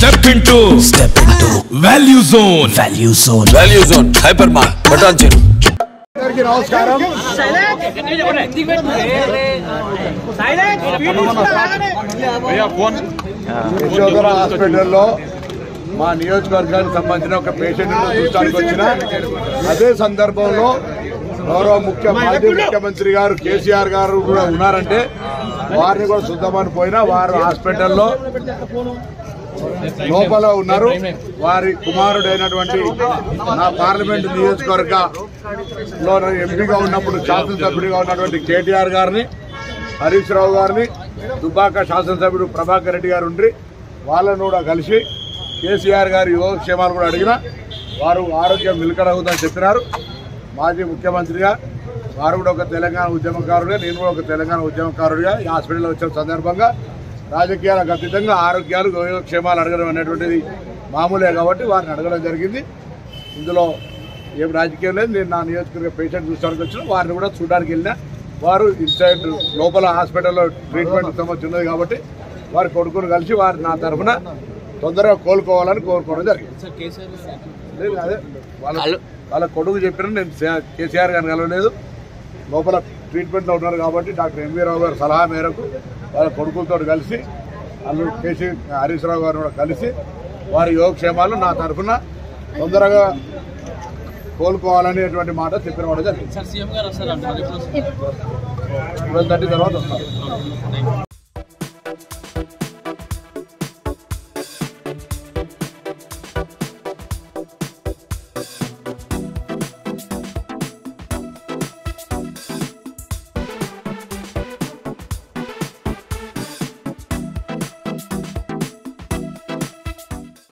Step into step into value zone value zone value zone hyper మార్ బటాన్ చెరు అందరికీ నమస్కారం. యశోధర హాస్పిటల్లో మా నియోజకవర్గానికి సంబంధించిన ఒక పేషెంట్ చూడడానికి వచ్చిన. అదే సందర్భంలో గౌరవ ముఖ్య మాజీ ముఖ్యమంత్రి గారు కేసీఆర్ గారు కూడా ఉన్నారంటే వారిని కూడా శుద్ధమని పోయినా వారు హాస్పిటల్లో లోపల ఉన్నారు. వారి కుమారుడైనటువంటి నా పార్లమెంట్ నియోజకవర్గంలో ఎంపీగా ఉన్నప్పుడు శాసనసభ్యుడిగా ఉన్నటువంటి కేటీఆర్ గారిని హరీష్ రావు గారిని దుబ్బాక శాసనసభ్యుడు ప్రభాకర్ రెడ్డి గారు ఉండి వాళ్ళను కూడా కలిసి కేసీఆర్ గారి యోగక్షేమాలు కూడా అడిగిన వారు ఆరోగ్యం నిలకడవుతుందని చెప్పినారు. మాజీ ముఖ్యమంత్రిగా వారు కూడా ఒక తెలంగాణ ఉద్యమకారుడిగా నేను కూడా ఒక తెలంగాణ ఉద్యమకారుడిగా ఈ హాస్పిటల్లో వచ్చిన సందర్భంగా రాజకీయాలకు అతీతంగా ఆరోగ్యాలు యోగక్షేమాలు అడగడం అనేటువంటిది మామూలే కాబట్టి వారిని అడగడం జరిగింది. ఇందులో ఏం రాజకీయం లేదు. నేను నా నియోజకవర్గ పేషెంట్ చూడడానికి వచ్చిన వారిని కూడా చూడడానికి వెళ్ళినా. వారు ఇన్సైడ్ లోపల హాస్పిటల్లో ట్రీట్మెంట్ సమస్య ఉన్నది కాబట్టి వారి కొడుకును కలిసి వారి నా తరఫున తొందరగా కోలుకోవాలని కోరుకోవడం జరిగింది. లేదు, అదే వాళ్ళ వాళ్ళ కొడుకు చెప్పిన నేను కేసీఆర్ గారిని కలవలేదు. లోపల ట్రీట్మెంట్లో ఉన్నారు కాబట్టి డాక్టర్ ఎంవీ రావు గారి సలహా మేరకు వాళ్ళ కొడుకులతో కలిసి వాళ్ళు కేసీ హరీష్ రావు గారిని కూడా కలిసి వారి యోగక్షేమాలు నా తరఫున తొందరగా కోలుకోవాలనేటువంటి మాట చెప్పిన వాడు జరిగింది. ట్వెల్వ్ థర్టీ తర్వాత వస్తారు.